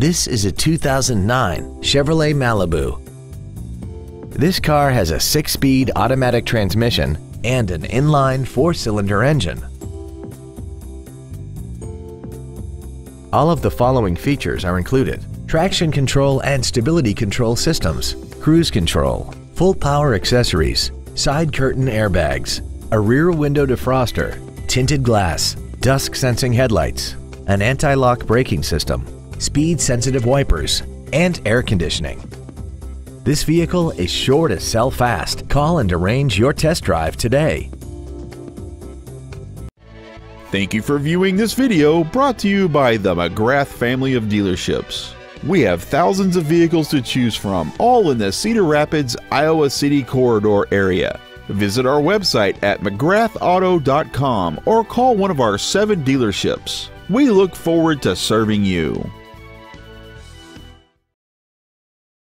This is a 2009 Chevrolet Malibu. This car has a six-speed automatic transmission and an inline four-cylinder engine. All of the following features are included. Traction control and stability control systems, cruise control, full power accessories, side curtain airbags, a rear window defroster, tinted glass, dusk sensing headlights, an anti-lock braking system, speed sensitive wipers, and air conditioning. This vehicle is sure to sell fast. Call and arrange your test drive today. Thank you for viewing this video brought to you by the McGrath family of dealerships. We have thousands of vehicles to choose from, all in the Cedar Rapids, Iowa City corridor area. Visit our website at mcgrathauto.com or call one of our seven dealerships. We look forward to serving you.